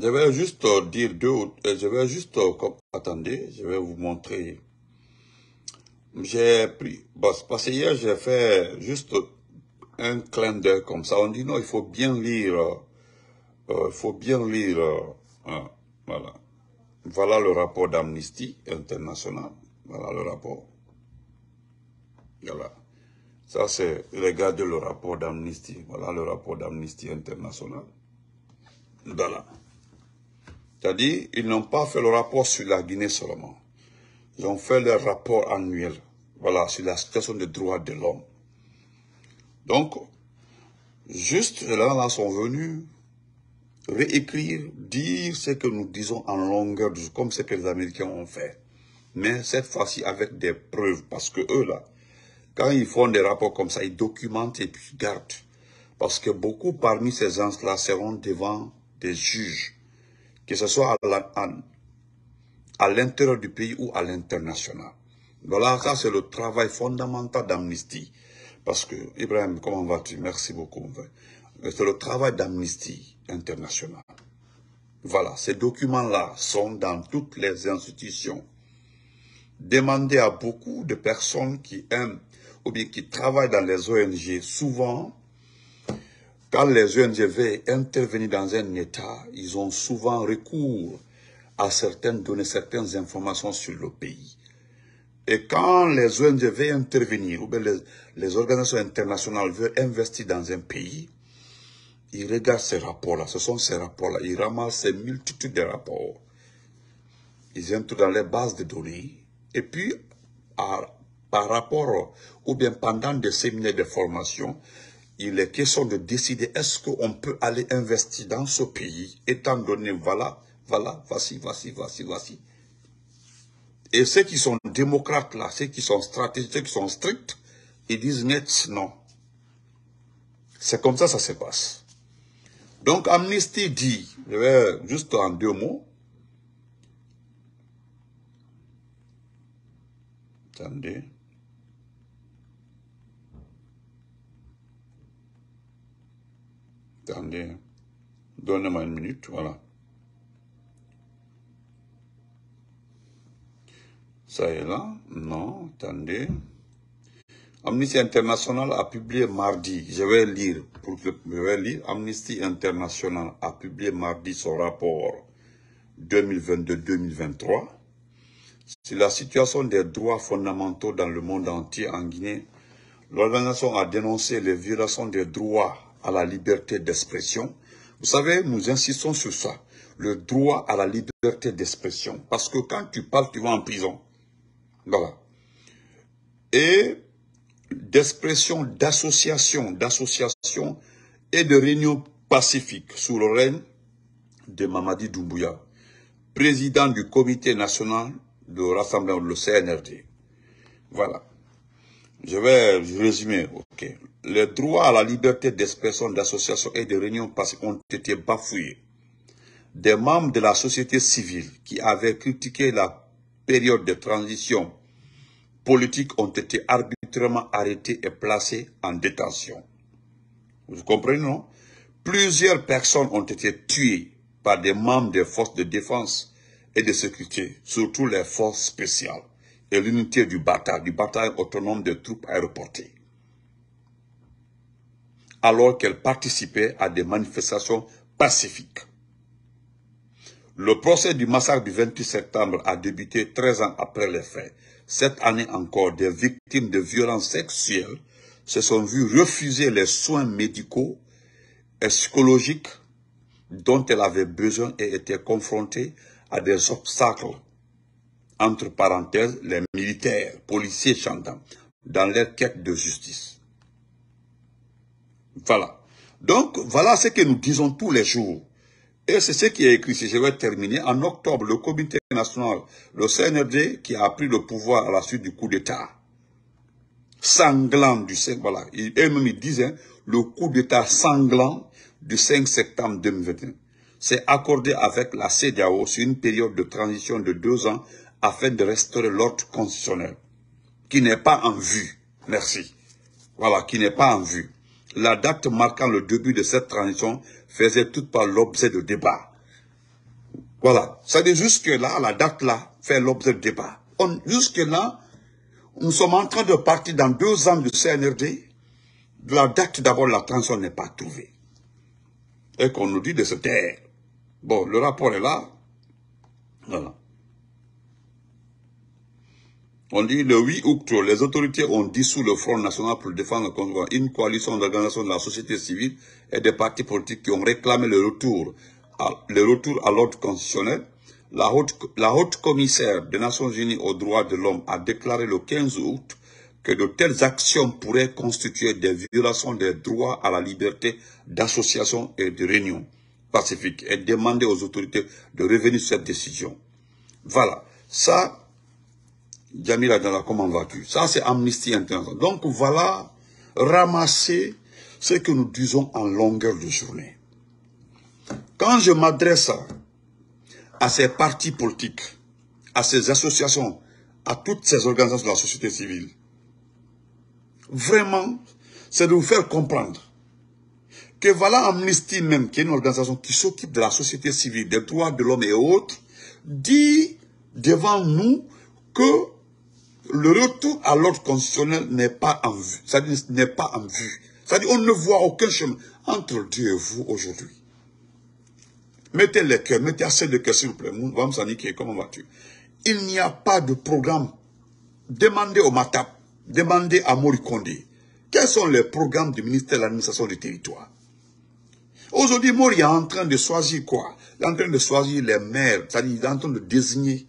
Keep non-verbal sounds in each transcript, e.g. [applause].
Je vais juste euh, dire deux, euh, je vais juste, euh, attendez, je vais vous montrer. J'ai pris, parce que hier j'ai fait juste un clin d'œil comme ça. On dit non, il faut bien lire, il faut bien lire, hein, voilà. Voilà le rapport d'Amnesty International. Voilà le rapport. Voilà. Ça, c'est, regardez le rapport d'Amnesty. Voilà le rapport d'Amnesty International. Voilà. C'est-à-dire, ils n'ont pas fait le rapport sur la Guinée seulement. Ils ont fait le rapport annuel. Voilà, sur la situation des droits de l'homme. Donc, juste là, là, sont venus réécrire, dire ce que nous disons en longueur, comme ce que les Américains ont fait. Mais cette fois-ci avec des preuves, parce que eux, là, quand ils font des rapports comme ça, ils documentent et puis gardent. Parce que beaucoup parmi ces gens-là seront devant des juges, que ce soit à l'intérieur du pays ou à l'international. Voilà, ça c'est le travail fondamental d'Amnesty. Parce que, Ibrahim, comment vas-tu? Merci beaucoup. C'est le travail d'Amnesty International. Voilà, ces documents-là sont dans toutes les institutions. Demandez à beaucoup de personnes qui aiment ou bien qui travaillent dans les ONG, souvent, quand les ONG veulent intervenir dans un État, ils ont souvent recours à certaines données, certaines informations sur le pays. Et quand les ONG veulent intervenir, ou bien les, organisations internationales veulent investir dans un pays, ils regardent ces rapports-là, ce sont ces rapports-là, ils ramassent ces multitudes de rapports. Ils entrent dans les bases de données, et puis, par rapport, ou bien pendant des séminaires de formation, il est question de décider est-ce qu'on peut aller investir dans ce pays, étant donné, voilà, voilà, voici, voici, voici, voici. Et ceux qui sont démocrates là, ceux qui sont stratégiques, ceux qui sont stricts, ils disent net non. C'est comme ça ça se passe. Donc Amnesty dit, juste en deux mots. Attendez. Attendez. Donnez-moi une minute, voilà. Ça est là? Non, attendez. Amnesty International a publié mardi, je vais lire, pour que je vais lire, Amnesty International a publié mardi son rapport 2022-2023 sur la situation des droits fondamentaux dans le monde entier en Guinée. L'organisation a dénoncé les violations des droits la liberté d'expression. Vous savez, nous insistons sur ça, le droit à la liberté d'expression. Parce que quand tu parles, tu vas en prison. Voilà. Et d'expression, d'association, d'association et de réunion pacifique sous le règne de Mamadi Doumbouya, président du comité national de rassemblement, le CNRD. Voilà. Je vais résumer. ok. Les droits à la liberté d'expression, d'association et de réunion ont été bafoués. Des membres de la société civile qui avaient critiqué la période de transition politique ont été arbitrairement arrêtés et placés en détention. Vous comprenez, non? Plusieurs personnes ont été tuées par des membres des forces de défense et de sécurité, surtout les forces spéciales et l'unité du bataillon, du bataillon autonome des troupes aéroportées, alors qu'elles participaient à des manifestations pacifiques. Le procès du massacre du 28 septembre a débuté 13 ans après les faits. Cette année encore, des victimes de violences sexuelles se sont vues refuser les soins médicaux et psychologiques dont elles avaient besoin et étaient confrontées à des obstacles, entre parenthèses, les militaires, policiers chantants, dans leur quête de justice. Voilà. Donc, voilà ce que nous disons tous les jours. Et c'est ce qui est écrit, si je vais terminer. En octobre, le comité national, le CNRD, qui a pris le pouvoir à la suite du coup d'État, sanglant du 5, voilà, eux-mêmes hein, le coup d'État sanglant du 5 septembre 2021, s'est accordé avec la CEDEAO sur une période de transition de deux ans afin de restaurer l'ordre constitutionnel, qui n'est pas en vue. Merci. Voilà, qui n'est pas en vue. La date marquant le début de cette transition faisait toute part l'objet de débats. Voilà. Ça dit jusque-là, la date là, fait l'objet de débat. Jusque-là, nous sommes en train de partir dans deux ans de CNRD. La date d'abord, la transition n'est pas trouvée. Et qu'on nous dit de se taire. Bon, le rapport est là. Voilà. On dit le 8 août, les autorités ont dissous le Front National pour défendre une coalition d'organisations de la société civile et des partis politiques qui ont réclamé le retour à, le retour à l'ordre constitutionnel. La haute, la haute commissaire des Nations Unies aux droits de l'homme a déclaré le 15 août que de telles actions pourraient constituer des violations des droits à la liberté d'association et de réunion pacifique et demander aux autorités de revenir sur cette décision. Voilà. Ça, Jamila Dalla, comment vas-tu? Ça, c'est Amnesty International. Donc, voilà, ramasser ce que nous disons en longueur de journée. Quand je m'adresse à ces partis politiques, à ces associations, à toutes ces organisations de la société civile, vraiment, c'est de vous faire comprendre que voilà Amnesty même, qui est une organisation qui s'occupe de la société civile, des droits de l'homme et autres, dit devant nous que le retour à l'ordre constitutionnel n'est pas en vue. C'est-à-dire n'est pas en vue. C'est-à-dire on ne voit aucun chemin entre Dieu et vous aujourd'hui. Mettez les cœurs, mettez assez de cœurs s'il vous plaît. Comment vas-tu? Il n'y a pas de programme. Demandez au MATAP, demandez à Morikonde. Quels sont les programmes du ministère de l'administration du territoire Aujourd'hui, Mori est en train de choisir quoi? Il est en train de choisir les maires, c'est-à-dire il est en train de désigner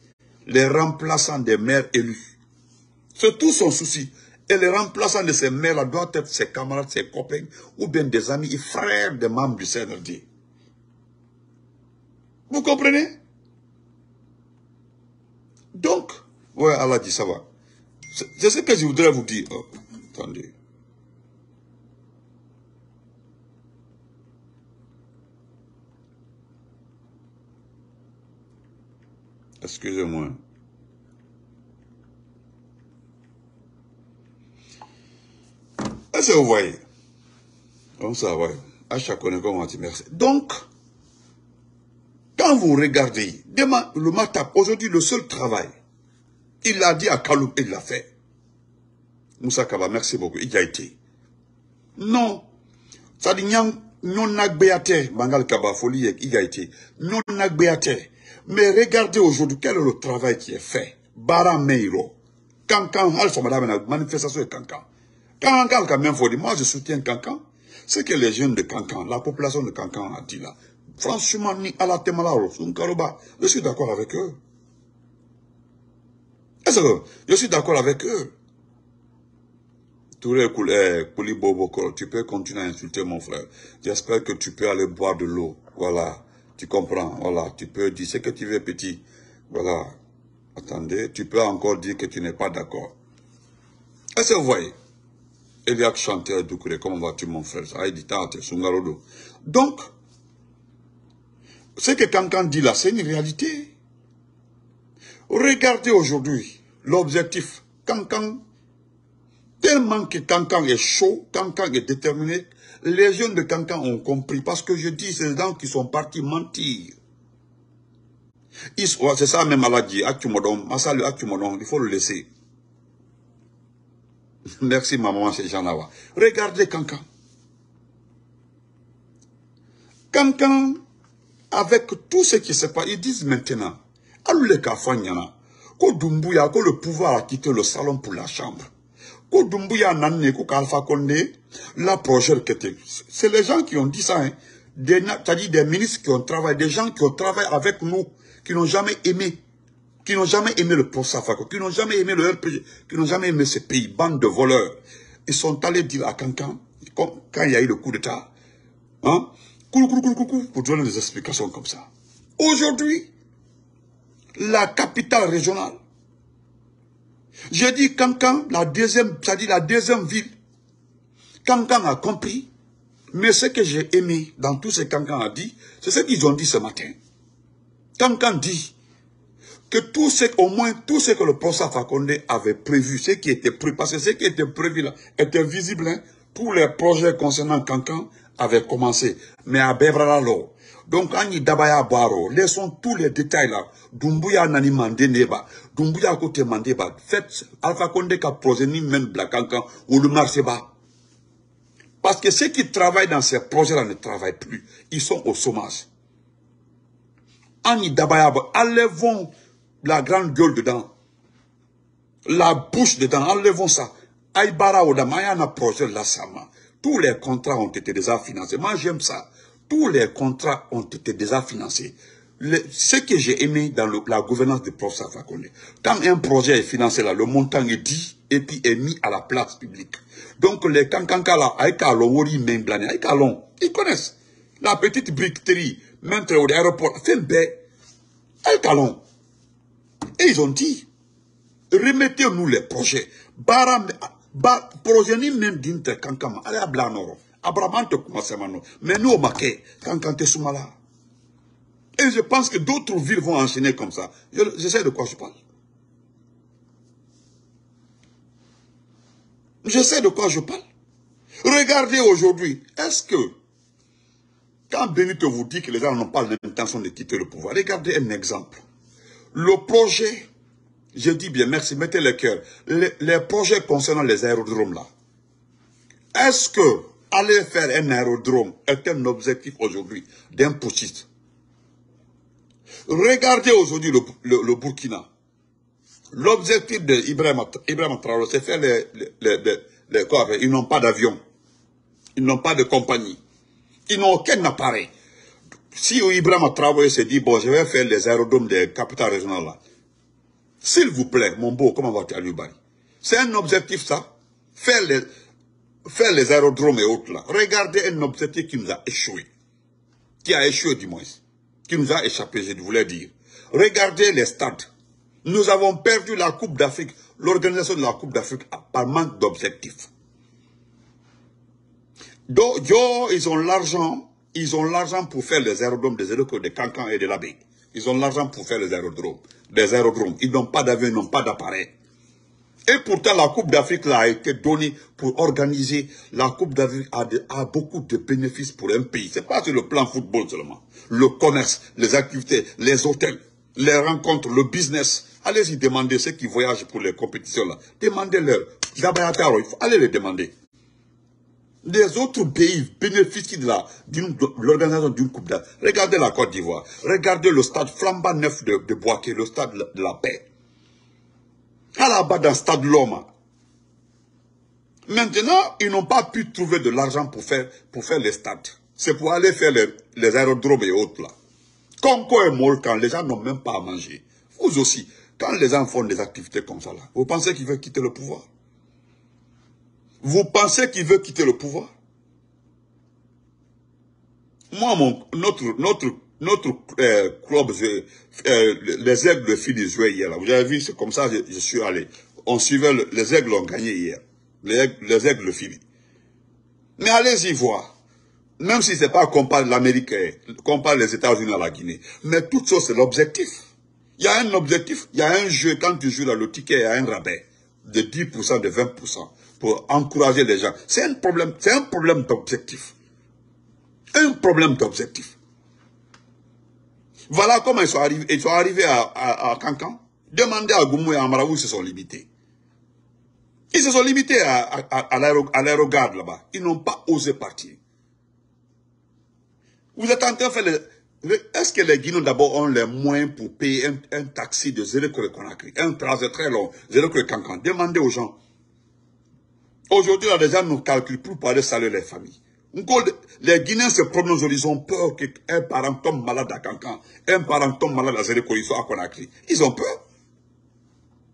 les remplaçants des maires élus. C'est tout son souci. Et les remplaçants de ces maires-là doivent être ses camarades, ses copains, ou bien des amis et frères des membres du CNRD. Vous comprenez? Donc, ouais, Allah dit, ça va. C'est ce que je voudrais vous dire. Oh, attendez. Excusez-moi. Est-ce vous voyez Comme ça, tu merci. Donc, quand vous regardez, demain, le Matap, aujourd'hui, le seul travail, il l'a dit à Kaloum, il l'a fait. Moussa Kaba, merci beaucoup, il y a été. Non. Ça dit, non nagbéate, Bangal Kaba, folie, il y a été. Non nagbéate. Mais regardez aujourd'hui, quel est le travail qui est fait? Bara Meiro. Kankan, Alpha Madame, manifestation de Kankan. Kankan, quand même, faut dire, moi je soutiens Kankan. Ce que les jeunes de Kankan, la population de Kankan a dit là. Franchement, ni à la je suis d'accord avec eux. Est-ce que je suis d'accord avec eux? Touré tu peux continuer à insulter mon frère. J'espère que tu peux aller boire de l'eau. Voilà. Tu comprends. Voilà. Tu peux dire ce que tu veux, petit. Voilà. Attendez. Tu peux encore dire que tu n'es pas d'accord. Est-ce que vous voyez? Eliak chanteur Doukouré, comment vas-tu mon frère? Donc, ce que Kankan dit là, c'est une réalité. Regardez aujourd'hui l'objectif. Kankan, tellement que Kankan est chaud, Kankan est déterminé, les jeunes de Kankan ont compris. Parce que je dis, les gens qui sont partis mentir. C'est ça même Allah dit, il faut le laisser. [laughs] Merci maman, c'est Janawa. Regardez Kankan. Kankan, avec tout ce qui se passe, ils disent maintenant, le Kafanyana, ko Dumbuya, ko le pouvoir a quitté le salon pour la chambre. Ko Dumbuya nanne, ko Alpha Condé, la que C'est les gens qui ont dit ça, hein. C'est-à-dire des ministres qui ont travaillé, des gens qui ont travaillé avec nous, qui n'ont jamais aimé qui n'ont jamais aimé le Prosafako, qui n'ont jamais aimé le RPG, qui n'ont jamais aimé ce pays, bande de voleurs. Ils sont allés dire à Cancan, quand il y a eu le coup d'État, hein, pour donner des explications comme ça. Aujourd'hui, la capitale régionale, j'ai dit Cancan, la deuxième, c'est-à-dire la deuxième ville, Cancan a compris, mais ce que j'ai aimé dans tout ce que Cancan a dit, c'est ce qu'ils ont dit ce matin. Cancan dit, que tout ce, au moins tout ce que le professeur Fakonde avait prévu, ce qui était prévu, parce que ce qui était prévu là était visible, hein, tous les projets concernant Cancan avaient commencé. Mais à Bevralalo, Donc, Annie Dabaya Baro, laissons tous les détails là. Dumbuya nani mande neba. Dumbuya kote mande ba. Faites Alpha Condé ka proseni men blakankan ou le marché ba. Parce que ceux qui travaillent dans ces projets-là ne travaillent plus. Ils sont au chômage. Annie Dabaya enlevons la grande gueule dedans. La bouche dedans, enlevons ça. Aïbara Odamayana projet là, sama. Tous les contrats ont été déjà financés. Moi, j'aime ça tous les contrats ont été déjà financés. ce que j'ai aimé dans la gouvernance du professeur Fakonde, quand un projet est financé là, le montant est dit et puis est mis à la place publique. Donc les Memblani, Aïkalon, ils connaissent. La petite briqueterie, même au aéroport, Fembe, Aïkalon. Et ils ont dit, remettez-nous les projets. Baram, projet ni même kankama, allez à. Abraham te commencement. Mais nous, au quand Soumala. Et je pense que d'autres villes vont enchaîner comme ça. Je, sais de quoi je parle. Je sais de quoi je parle. Regardez aujourd'hui, est-ce que, quand Benito vous dit que les gens n'ont pas l'intention de quitter le pouvoir, regardez un exemple. Le projet, je dis bien, merci, mettez le cœur, les, les projets concernant les aérodromes là, est-ce que aller faire un aérodrome est un objectif aujourd'hui d'un putschiste. Regardez aujourd'hui le, Burkina. L'objectif d'Ibrahim Ibrahim Traoré, c'est faire les, les, quoi, Ils n'ont pas d'avion. Ils n'ont pas de compagnie. Ils n'ont aucun appareil. Si Ibrahim Traoré se dit, bon, je vais faire les aérodromes des capitales régionales là. S'il vous plaît, mon beau, comment va-t-il à C'est un objectif, ça. Faire les, faire les aérodromes et autres là, regardez un objectif qui nous a échoué. Qui a échoué du moins. Qui nous a échappé, je voulais dire. Regardez les stades. Nous avons perdu la Coupe d'Afrique, l'organisation de la Coupe d'Afrique par manque d'objectifs. Donc, ils ont l'argent, ils ont l'argent pour faire les aérodromes des aérodromes de Cancan et de la baie. Ils ont l'argent pour faire les aérodromes, des aérodromes. Ils n'ont pas d'avion, ils n'ont pas d'appareil. Et pourtant, la Coupe d'Afrique a été donnée pour organiser. La Coupe d'Afrique a, beaucoup de bénéfices pour un pays. C'est pas sur le plan football seulement. Le commerce, les activités, les hôtels, les rencontres, le business. Allez-y demander ceux qui voyagent pour les compétitions là. Demandez-leur. Allez les demander. Les autres pays bénéficient de l'organisation d'une Coupe d'Afrique. Regardez la Côte d'Ivoire. Regardez le stade flambant neuf de, Boaké, le stade de la paix à la bas dans Stade Loma. Maintenant, ils n'ont pas pu trouver de l'argent pour faire, pour faire les stades. C'est pour aller faire les, aérodromes et autres là. Conco et Molkan, les gens n'ont même pas à manger. Vous aussi, quand les gens font des activités comme ça là, vous pensez qu'ils veulent quitter le pouvoir? Vous pensez qu'ils veulent quitter le pouvoir? Moi, mon, notre, notre notre euh, club, euh, les aigles de Fili jouaient hier. Là. Vous avez vu, c'est comme ça que je, suis allé. On suivait, les aigles ont gagné hier. Les les aigles de. Mais allez-y voir. Même si c'est pas qu'on parle l'Amérique, qu'on parle les États-Unis à la Guinée. Mais tout ça, c'est l'objectif. Il y a un objectif, il y a un jeu, quand tu joues là, le ticket, il y a un rabais de 10%, de 20% pour encourager les gens. C'est un problème, c'est un problème d'objectif. Un problème d'objectif. Voilà comment ils sont arrivés, ils sont arrivés à, à, Cancan. Demandez à Goumou et à Amara où ils se sont limités. Ils se sont limités à, à, l'aérogare là-bas. Ils n'ont pas osé partir. Vous êtes en train de faire les... Est-ce que les Guinéens d'abord ont les moyens pour payer un, taxi de 0 Conakry, un trajet très long, 0 Cancan Demandez aux gens. Aujourd'hui, les gens ne calculent plus pour aller saluer les familles. Les Guinéens se prononcent, ils ont peur qu'un parent tombe malade à Cancan, un parent tombe malade à Zéréko, à Conakry. Ils ont peur.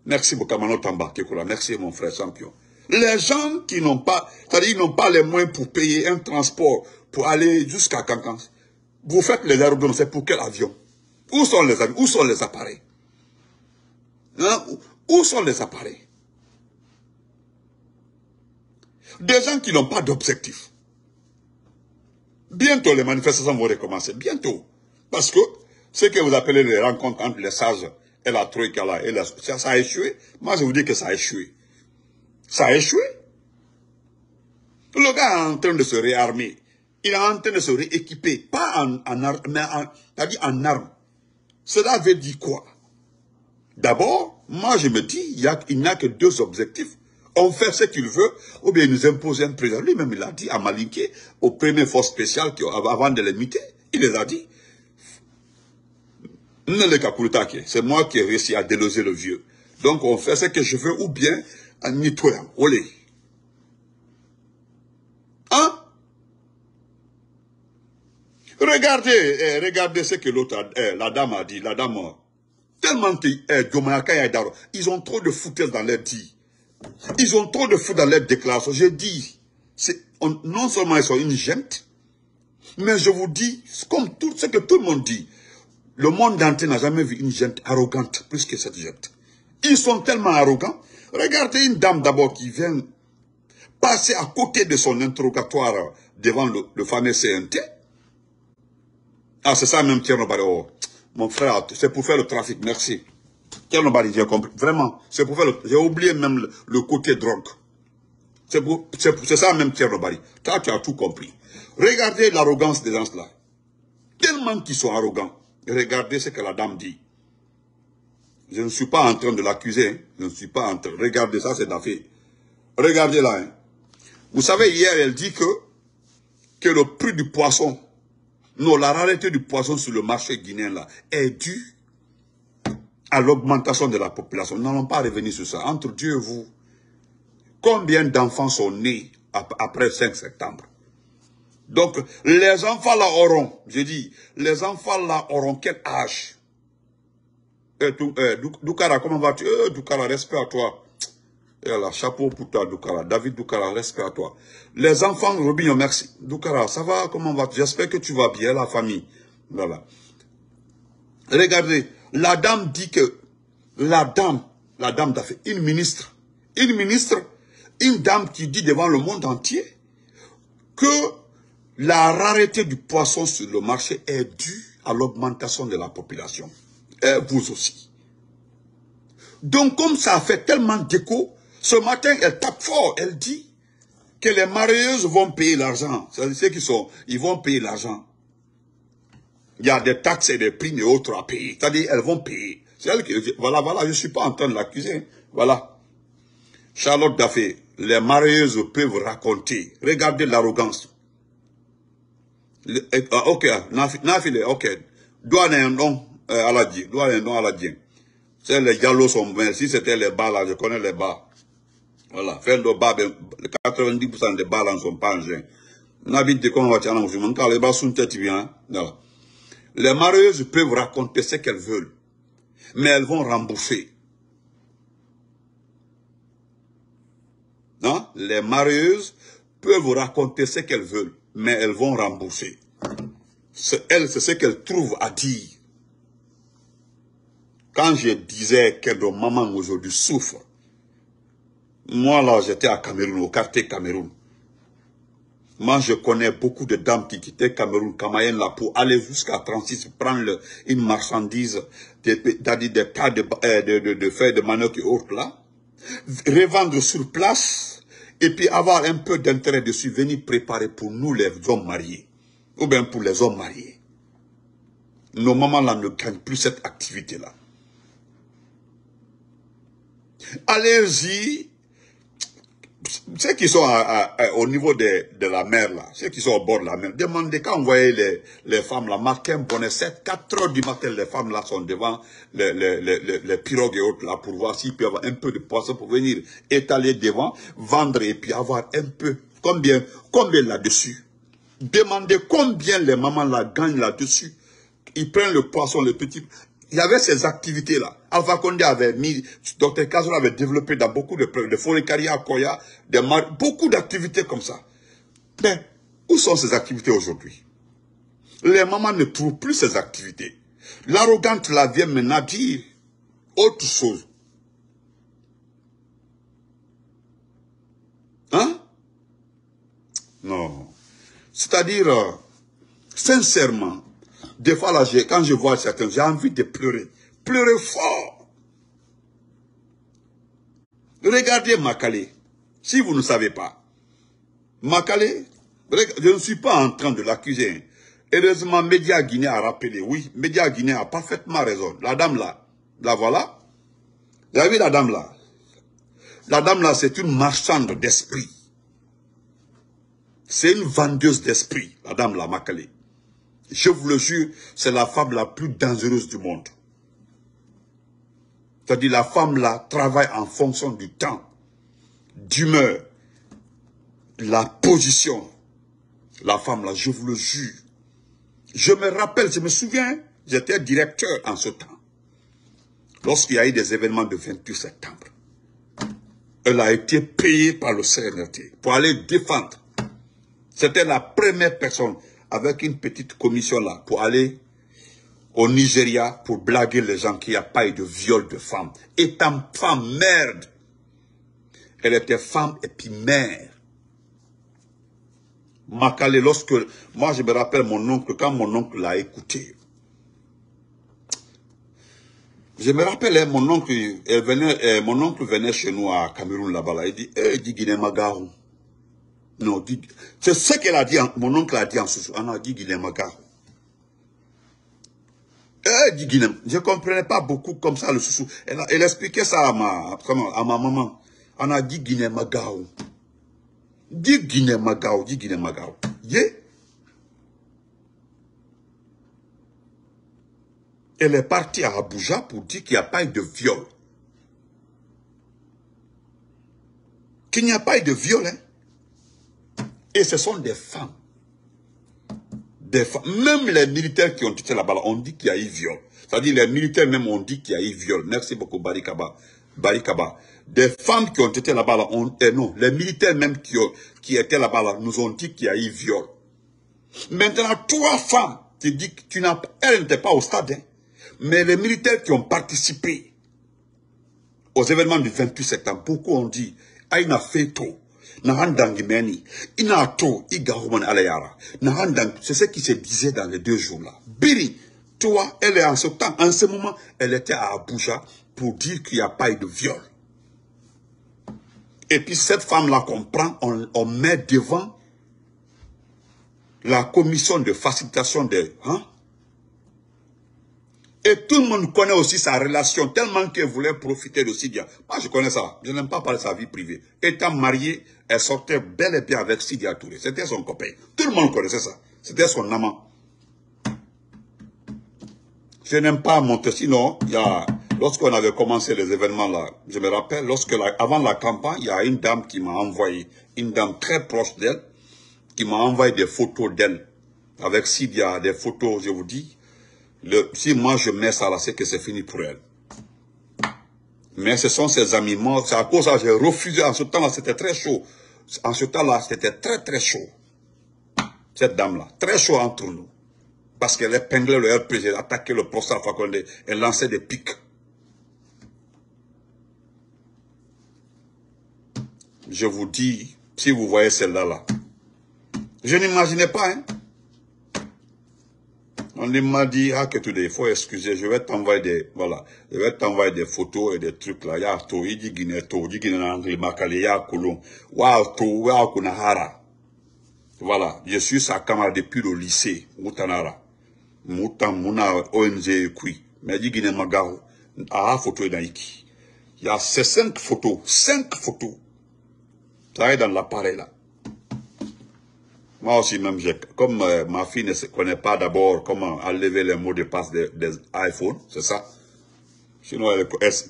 Merci Bokamano Tamba, Merci mon frère champion. Les gens qui n'ont pas, c'est-à-dire n'ont pas les moyens pour payer un transport pour aller jusqu'à Cancan. Vous faites les aérodromes, c'est pour quel avion Où sont les avions Où sont les appareils? Hein? Où sont les appareils? Des gens qui n'ont pas d'objectif. Bientôt, les manifestations vont recommencer. Bientôt. Parce que ce que vous appelez les rencontres entre les sages et la troïka et ça, a échoué. Moi, je vous dis que ça a échoué. Ça a échoué. Le gars est en train de se réarmer. Il est en train de se rééquiper, pas en, en, mais en, dit armes. Cela veut dire quoi? D'abord, moi je me dis, il n'y a, que deux objectifs. On fait ce qu'il veut, ou bien il nous impose un président. Lui-même, il a dit à Malinké, aux premières forces spéciales, avant de les muter, il les a dit. C'est moi qui ai réussi à déloger le vieux. Donc on fait ce que je veux, ou bien en nettoyant. Olé. Hein Regardez, eh, regardez ce que l'autre, eh, la dame a dit, la dame, tellement que eh, ils ont trop de foutaise dans leur dit. Ils ont trop de foutaise dans leur déclaration. J'ai dit, non seulement ils sont une gente, mais je vous dis, comme tout ce que tout le monde dit, le monde entier n'a jamais vu une gente arrogante plus que cette gente. Ils sont tellement arrogants. Regardez une dame d'abord qui vient passer à côté de son interrogatoire devant le, fameux CNT. Ah, c'est ça même Thierry oh, mon frère, c'est pour faire le trafic, merci. Thierry j'ai compris. Vraiment, c'est pour faire le... J'ai oublié même le, côté drogue. C'est ça même Thierry Nobari. Toi, tu as tout compris. Regardez l'arrogance des gens-là. Tellement qu'ils sont arrogants. Regardez ce que la dame dit. Je ne suis pas en train de l'accuser. Hein. Je ne suis pas en train... Regardez ça, c'est d'affaire. Regardez là. Hein. Vous savez, hier, elle dit que, que le prix du poisson, non, la rareté du poisson sur le marché guinéen là, est due à l'augmentation de la population. Nous n'allons pas revenir sur ça. Entre Dieu et vous, combien d'enfants sont nés après 5 septembre? Donc, les enfants là auront, je dis, les enfants là auront quel âge? Eh, eh, Doukara, comment vas-tu? Eh, Doukara, respect à toi. Là, chapeau pour toi, Doukara. David Doukara, respect à toi. Les enfants, Robinho, merci. Doukara, ça va Comment vas-tu? J'espère que tu vas bien, la famille. Voilà. Regardez, la dame dit que, la dame, la dame d'affaires, une ministre, une ministre, une dame qui dit devant le monde entier que la rareté du poisson sur le marché est due à l'augmentation de la population. Et vous aussi. Donc, comme ça a fait tellement d'écho, ce matin, elle tape fort. Elle dit que les marieuses vont payer l'argent. C'est ceux qui sont, ils vont payer l'argent. Il y a des taxes et des primes et autres à payer. C'est-à-dire, elles vont payer. C'est elle qui, voilà, voilà, je ne suis pas en train de l'accuser. Voilà. Charlotte Daffé, les marieuses peuvent raconter. Regardez l'arrogance. Ah, ok, nafile, ok. Douane un nom à la Douane un nom à la C'est les gallos sont. Si c'était les bas là, je connais les bas. Voilà. Faire le bas, 90% des bas là ne sont pas. N'habite de comment va en les bas sont tête bien. Voilà. Les marieuses peuvent raconter ce qu'elles veulent. Mais elles vont rembourser. Non? Les marieuses peuvent raconter ce qu'elles veulent mais elles vont rembourser. Elles, c'est ce qu'elles trouvent à dire. Quand je disais que nos mamans aujourd'hui souffrent, moi là, j'étais à Cameroun, au quartier Cameroun. Moi, je connais beaucoup de dames qui quittaient Cameroun, Kamayen là, pour aller jusqu'à 36, prendre une marchandise, des, des, tas de, euh, de, de, de feuilles de manioc et autres là, revendre sur place, et puis avoir un peu d'intérêt dessus, venir préparer pour nous les hommes mariés, ou bien pour les hommes mariés. Nos mamans-là ne gagnent plus cette activité-là. Allez-y, ceux qui sont au niveau de, la mer, là, ceux qui sont au bord de la mer, demandez quand vous voyez les, les femmes là, matin, bonnet 7, 4 heures du matin, les femmes là sont devant les, pirogues et autres là pour voir s'ils peuvent avoir un peu de poisson pour venir étaler devant, vendre et puis avoir un peu, combien, combien là-dessus. Demandez combien les mamans là gagnent là-dessus. Ils prennent le poisson, le petit, il y avait ces activités-là. Alpha Condé avait mis, Dr Kazol avait développé dans beaucoup de preuves, de forêts à Koya, beaucoup d'activités comme ça. Mais, où sont ces activités aujourd'hui? Les mamans ne trouvent plus ces activités. L'arrogante la vient maintenant dire autre chose. Hein? Non. C'est-à-dire, euh, sincèrement, des fois, là, quand je vois certains, j'ai envie de pleurer. Pleurer fort. Regardez Makale. Si vous ne savez pas, Makale, Je ne suis pas en train de l'accuser. Heureusement, Média Guinée a rappelé. Oui, Média Guinée a parfaitement raison. La dame là, la voilà. Vous avez vu la dame là? La dame là, c'est une marchande d'esprit. C'est une vendeuse d'esprit, la dame là, Makale. Je vous le jure, c'est la femme la plus dangereuse du monde. C'est-à-dire la femme là travaille en fonction du temps, d'humeur, la position. La femme là, je vous le jure. Je me rappelle, je me souviens, j'étais directeur en ce temps. Lorsqu'il y a eu des événements de 28 septembre, elle a été payée par le CNRT pour aller défendre. C'était la première personne avec une petite commission là pour aller au Nigeria pour blaguer les gens qu'il n'y a pas eu de viol de femmes. Étant femme, merde. Elle était femme et puis mère. Makale, lorsque... Moi, je me rappelle mon oncle, quand mon oncle l'a écouté. Je me rappelle, hein, mon oncle, elle venait, euh, mon oncle venait chez nous à Cameroun là-bas. il dit, eh, dit Guinée Magarou. Non, c'est ce qu'elle a dit, mon oncle a dit en ce On a dit Guinée Magarou. Eh, dit Guinée. Je ne comprenais pas beaucoup comme ça le sous. Elle, elle expliquait ça à ma, à ma maman. On a dit Guinée Magarou. Dis Guinée Magao, dis Guinée Magao. Yeah. Elle est partie à Abuja pour dire qu'il n'y a pas eu de viol. Qu'il n'y a pas eu de viol. Hein? Et ce sont des femmes. Des femmes. Même les militaires qui ont été là-bas, on dit qu'il y a eu viol. C'est-à-dire les militaires même ont dit qu'il y a eu viol. Merci beaucoup Barikaba. Barikaba des femmes qui ont été là-bas, eh non, les militaires même qui, qui étaient là-bas, nous ont dit qu'il y a eu viol. Maintenant, trois femmes, tu dis que tu n'as, elles n'étaient pas au stade, hein. mais les militaires qui ont participé aux événements du 28 septembre, beaucoup ont dit, Aïna fait trop. C'est ce qui se disait dans les deux jours là. Biri, toi, elle est en ce temps, en ce moment, elle était à Abuja pour dire qu'il n'y a pas eu de viol. Et puis cette femme-là qu'on prend, on, met devant la commission de facilitation des... Hein? Et tout le monde connaît aussi sa relation, tellement qu'elle voulait profiter de Sidia. Moi, je connais ça. Je n'aime pas parler de sa vie privée. Étant mariée, elle sortait bel et bien avec Sidia Touré. C'était son copain. Tout le monde connaissait ça. C'était son amant. Je n'aime pas monter, sinon, il y a Lorsqu'on avait commencé les événements là, je me rappelle, lorsque avant la campagne, il y a une dame qui m'a envoyé, une dame très proche d'elle, qui m'a envoyé des photos d'elle. Avec Sidia, des photos, je vous dis, si moi je mets ça là, c'est que c'est fini pour elle. Mais ce sont ses amis morts, c'est à cause ça j'ai refusé. En ce temps-là, c'était très chaud. En ce temps-là, c'était très très chaud. Cette dame-là, très chaud entre nous. Parce qu'elle épinglait le RPG, attaquait le professeur Fakonde, elle lançait des pics. je vous dis, si vous voyez celle-là, là, je n'imaginais pas, hein. On m'a dit, ah, que tu il faut excuser, je vais t'envoyer des, voilà, je vais t'envoyer des photos et des trucs là. Ya to, il dit Guinée to, dit Guinée n'anglais, makali, ya kulon. Wa to, wa kunahara. Voilà, je suis sa camarade depuis le lycée, Moutanara. Moutan, Mouna, ONG, kui. Mais dit Guinée Magaro, ah, photo est dans Il y a ces cinq photos, cinq photos travaille dans l'appareil là. Moi aussi même, comme euh, ma fille ne connaît pas d'abord comment enlever les mots de passe des, iPhones, c'est ça? Sinon,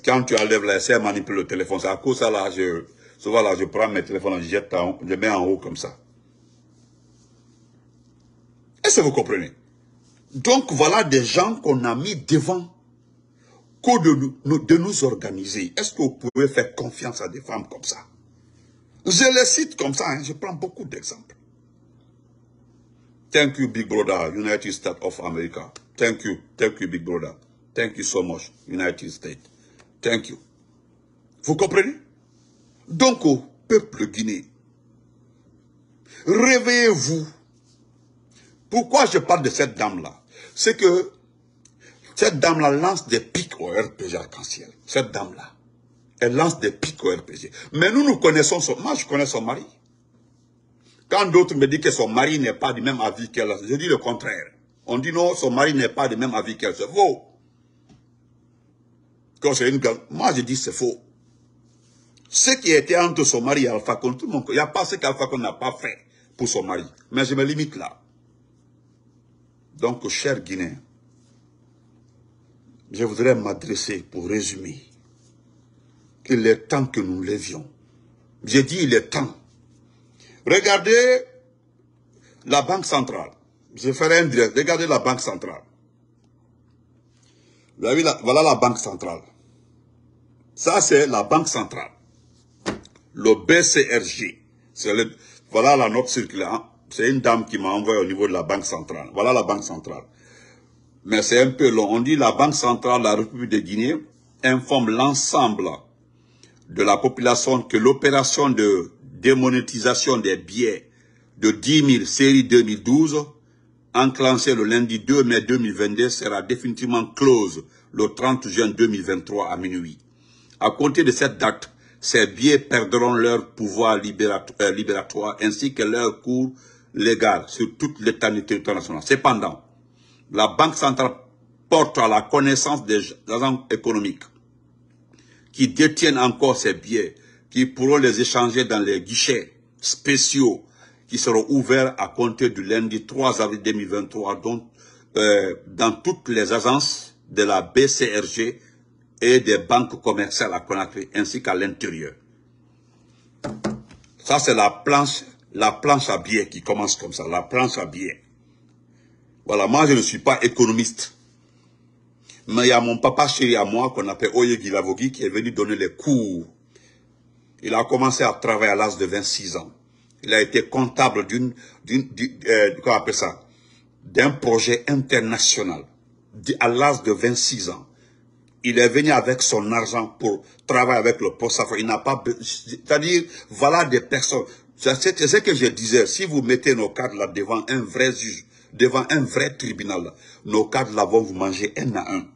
quand tu enlèves la elle manipule le téléphone. C'est à cause de ça là, je, souvent là, je prends mes téléphones, je jette mets en haut comme ça. Est-ce que vous comprenez? Donc voilà des gens qu'on a mis devant que de nous, de nous organiser. Est-ce que vous pouvez faire confiance à des femmes comme ça? Je les cite comme ça, hein. je prends beaucoup d'exemples. Thank you, Big Brother, United States of America. Thank you, thank you, Big Brother. Thank you so much, United States. Thank you. Vous comprenez? Donc, au peuple guinéen, réveillez-vous. Pourquoi je parle de cette dame-là? C'est que cette dame-là lance des pics au RPG arc-en-ciel. Cette dame-là. Elle lance des pics au RPG. Mais nous, nous connaissons son... Moi, je connais son mari. Quand d'autres me disent que son mari n'est pas du même avis qu'elle, je dis le contraire. On dit non, son mari n'est pas du même avis qu'elle. C'est faux. Quand c'est une Moi, je dis c'est faux. Ce qui était entre son mari et Alpha Condé, tout le monde, il n'y a pas ce qu'Alpha Condé n'a pas fait pour son mari. Mais je me limite là. Donc, cher Guinéens, je voudrais m'adresser pour résumer qu'il est temps que nous levions. J'ai dit il est temps. Regardez la Banque centrale. Je ferai un direct. Regardez la Banque centrale. Avez voilà la Banque centrale. Ça, c'est la Banque centrale. Le BCRG. voilà la note circulaire. C'est une dame qui m'a envoyé au niveau de la Banque centrale. Voilà la Banque centrale. Mais c'est un peu long. On dit la Banque centrale de la République de Guinée informe l'ensemble de la population que l'opération de démonétisation des billets de 10 000 série 2012 enclenchée le lundi 2 mai 2022 sera définitivement close le 30 juin 2023 à minuit. À compter de cette date, ces billets perdront leur pouvoir euh, libératoire ainsi que leur cours légal sur toute l'éternité internationale. Cependant, la Banque centrale porte à la connaissance des agents économiques qui détiennent encore ces billets, qui pourront les échanger dans les guichets spéciaux qui seront ouverts à compter du lundi 3 avril 2023 donc, euh, dans toutes les agences de la BCRG et des banques commerciales à Conakry ainsi qu'à l'intérieur. Ça, c'est la planche, la planche à billets qui commence comme ça, la planche à billets. Voilà, moi, je ne suis pas économiste. Mais il y a mon papa chéri à moi, qu'on appelle Oye Lavogui, qui est venu donner les cours. Il a commencé à travailler à l'âge de 26 ans. Il a été comptable d'une, d'une, euh, ça, d'un projet international à l'âge de 26 ans. Il est venu avec son argent pour travailler avec le poste. Il n'a pas, c'est-à-dire, voilà des personnes. C'est ce que je disais. Si vous mettez nos cadres là devant un vrai juge, devant un vrai tribunal, nos cadres là vont vous manger un à un.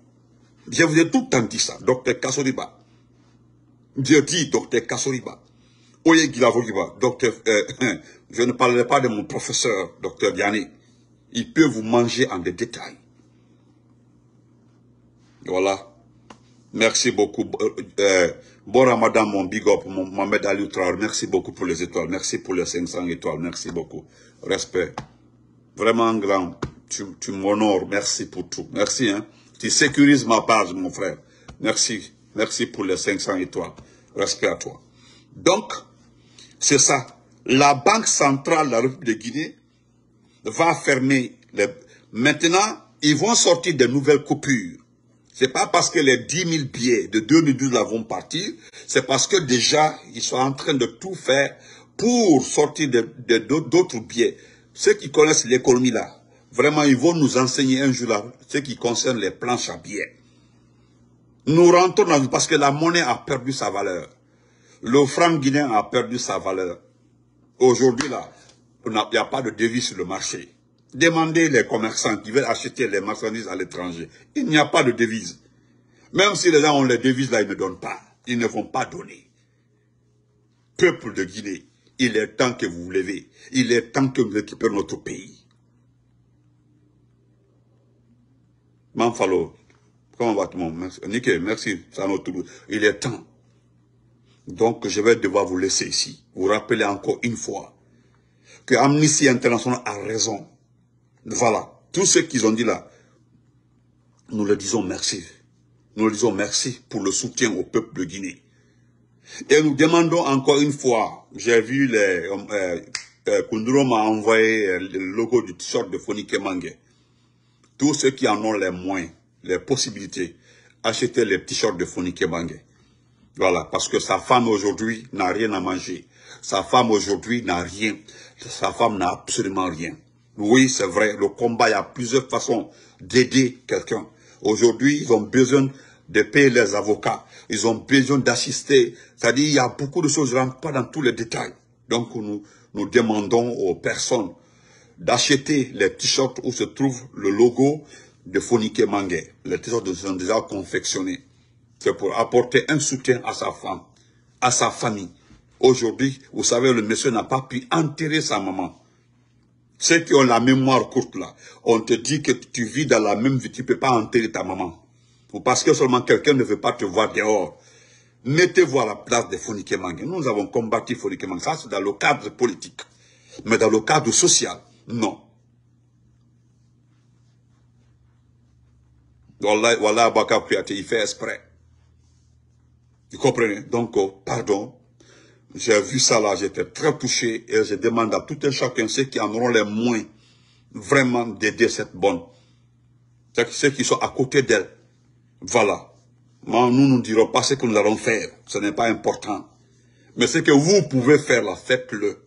Je vous ai tout le temps dit ça, docteur Kassoriba. Je dis docteur Kassoriba. Oye docteur, euh, [laughs] je ne parlerai pas de mon professeur, docteur Diane. Il peut vous manger en des détails. Voilà. Merci beaucoup. Euh, euh, bon Ramadan, mon big up, mon Mohamed Ali Merci beaucoup pour les étoiles. Merci pour les 500 étoiles. Merci beaucoup. Respect. Vraiment grand. Tu, tu m'honores. Merci pour tout. Merci. Hein. Tu sécurises ma page, mon frère. Merci. Merci pour les 500 étoiles. Respect à toi. Donc, c'est ça. La Banque centrale de la République de Guinée va fermer. Maintenant, ils vont sortir de nouvelles coupures. C'est pas parce que les 10 000 billets de 2012 là vont partir, c'est parce que déjà, ils sont en train de tout faire pour sortir d'autres de, billets. Ceux qui connaissent l'économie là, vraiment, ils vont nous enseigner un jour là, ce qui concerne les planches à billets. Nous rentrons dans parce que la monnaie a perdu sa valeur. Le franc guinéen a perdu sa valeur. Aujourd'hui, là, il n'y a pas de devise sur le marché. Demandez les commerçants qui veulent acheter les marchandises à l'étranger. Il n'y a pas de devise. Même si les gens ont les devises, là, ils ne donnent pas. Ils ne vont pas donner. Peuple de Guinée, il est temps que vous vous levez. Il est temps que vous récupérez notre pays. Manfalo, comment va tout Merci. Niké, merci. Il est temps. Donc, je vais devoir vous laisser ici. Vous rappeler encore une fois que Amnesty International a raison. Voilà. Tout ce qu'ils ont dit là, nous leur disons merci. Nous leur disons merci pour le soutien au peuple de Guinée. Et nous demandons encore une fois, j'ai vu les... Euh, euh, Kunduro m'a envoyé euh, le logo du t-shirt de Fonike Mange. Tous ceux qui en ont les moyens, les possibilités, achetez les t-shirts de Fonike Mange. Voilà, parce que sa femme aujourd'hui n'a rien à manger. Sa femme aujourd'hui n'a rien. Sa femme n'a absolument rien. Oui, c'est vrai, le combat, il y a plusieurs façons d'aider quelqu'un. Aujourd'hui, ils ont besoin de payer les avocats. Ils ont besoin d'assister. C'est-à-dire, il y a beaucoup de choses, je ne rentre pas dans tous les détails. Donc, nous, nous demandons aux personnes d'acheter les t-shirts où se trouve le logo de Fonike Mangue. Les t-shirts sont déjà confectionnés. C'est pour apporter un soutien à sa femme, à sa famille. Aujourd'hui, vous savez, le monsieur n'a pas pu enterrer sa maman. Ceux qui ont la mémoire courte là, on te dit que tu vis dans la même vie, tu ne peux pas enterrer ta maman. Ou parce que seulement quelqu'un ne veut pas te voir dehors. Mettez-vous à la place des Fonike Nous avons combattu Fonike Ça, c'est dans le cadre politique. Mais dans le cadre social, non. Voilà, voilà, il fait exprès. Vous comprenez Donc, oh, pardon, j'ai vu ça là, j'étais très touché et je demande à tout un chacun, ceux qui en auront les moins, vraiment d'aider cette bonne. Ceux qui sont à côté d'elle. Voilà. Nous ne dirons pas ce que nous allons faire. Ce n'est pas important. Mais ce que vous pouvez faire là, faites-le.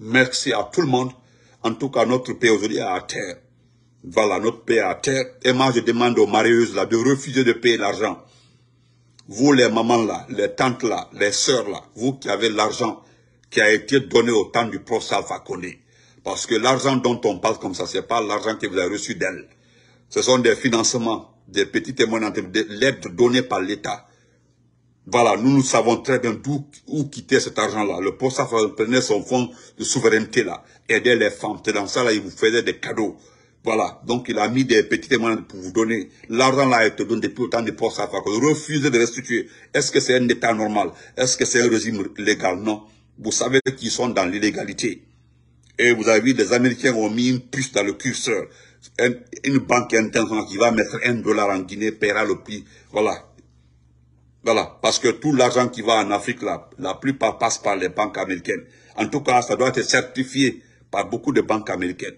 Merci à tout le monde. En tout cas, notre pays aujourd'hui est à terre. Voilà, notre est à terre. Et moi, je demande aux marieuses là de refuser de payer l'argent vous les mamans là, les tantes là, les sœurs là, vous qui avez l'argent qui a été donné au temps du prophète Alpha Parce que l'argent dont on parle comme ça, c'est pas l'argent que vous avez reçu d'elle. Ce sont des financements, des petits témoins, de l'aide donnée par l'État. Voilà, nous, nous savons très bien d'où où quitter cet argent-là. Le prophète prenait son fonds de souveraineté là, aidait les femmes. C'est dans ça là, il vous faisait des cadeaux. Voilà. Donc, il a mis des petits témoins pour vous donner. L'argent là, il te donne depuis autant de postes à faire. Refusez de restituer. Est-ce que c'est un état normal? Est-ce que c'est un régime légal? Non. Vous savez qu'ils sont dans l'illégalité. Et vous avez vu, les Américains ont mis une puce dans le curseur. Une, banque internationale qui va mettre un dollar en Guinée paiera le prix. Voilà. Voilà. Parce que tout l'argent qui va en Afrique, là, la plupart passe par les banques américaines. En tout cas, ça doit être certifié par beaucoup de banques américaines.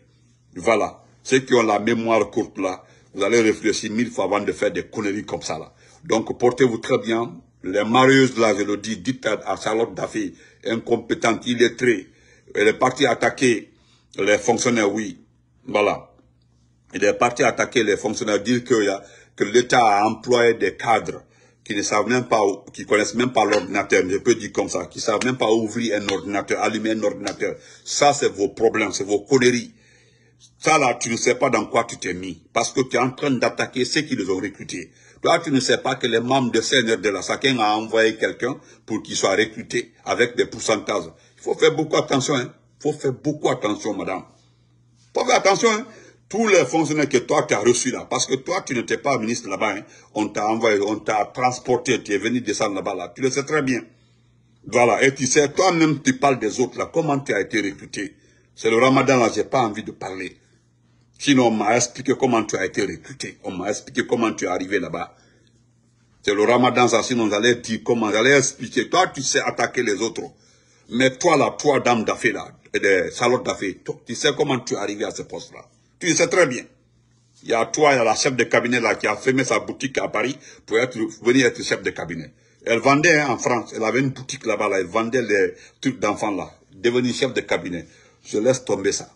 Voilà. Ceux qui ont la mémoire courte là, vous allez réfléchir mille fois avant de faire des conneries comme ça là. Donc portez-vous très bien. Les marieuses je le dis, dites à, Charlotte Daffy, incompétente, illettrée. Elle est partie attaquer les fonctionnaires, oui. Voilà. Il est parti attaquer les fonctionnaires, dire que, que l'État a employé des cadres qui ne savent même pas, qui connaissent même pas l'ordinateur, je peux dire comme ça, qui savent même pas ouvrir un ordinateur, allumer un ordinateur. Ça, c'est vos problèmes, c'est vos conneries. Ça là, tu ne sais pas dans quoi tu t'es mis. Parce que tu es en train d'attaquer ceux qui les ont recrutés. Toi, tu ne sais pas que les membres de CNR de la SACEN a envoyé quelqu'un pour qu'il soit recruté avec des pourcentages. Il faut faire beaucoup attention. Il hein. faut faire beaucoup attention, madame. Il faut faire attention. Hein. Tous les fonctionnaires que toi, tu as reçus là. Parce que toi, tu n'étais pas ministre là-bas. Hein. On t'a envoyé, on t'a transporté. Tu es venu descendre là-bas. Là. Tu le sais très bien. Voilà. Et tu sais, toi-même, tu parles des autres là. Comment tu as été recruté? C'est le ramadan là, j'ai pas envie de parler. Sinon, on m'a expliqué comment tu as été recruté. On m'a expliqué comment tu es arrivé là-bas. C'est le ramadan, ça, sinon j'allais dire comment, j'allais expliquer. Toi, tu sais attaquer les autres. Mais toi, là, toi, dame d'affaires, là, des salopes d'affaires, tu sais comment tu es arrivé à ce poste-là. Tu sais très bien. Il y a toi, il y a la chef de cabinet, là, qui a fermé sa boutique à Paris pour venir être chef de cabinet. Elle vendait hein, en France, elle avait une boutique là-bas, là, elle vendait les trucs d'enfants, là. Devenir chef de cabinet. Je laisse tomber ça.